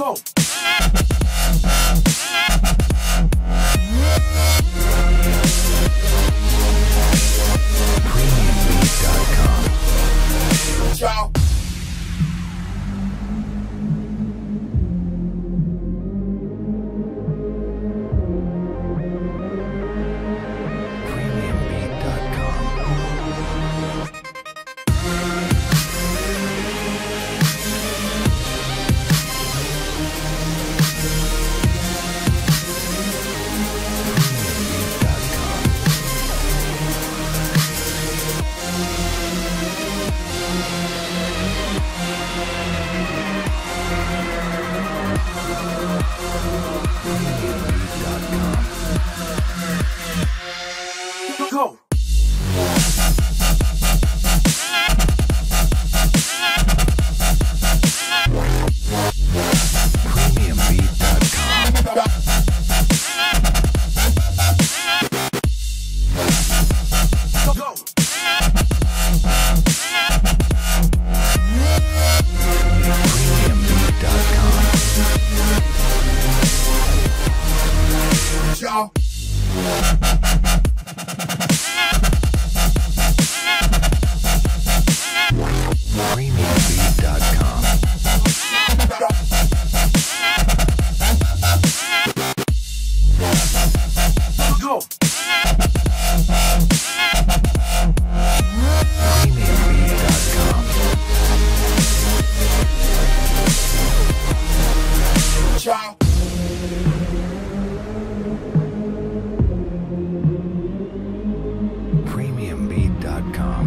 go. Premiumbeat.com.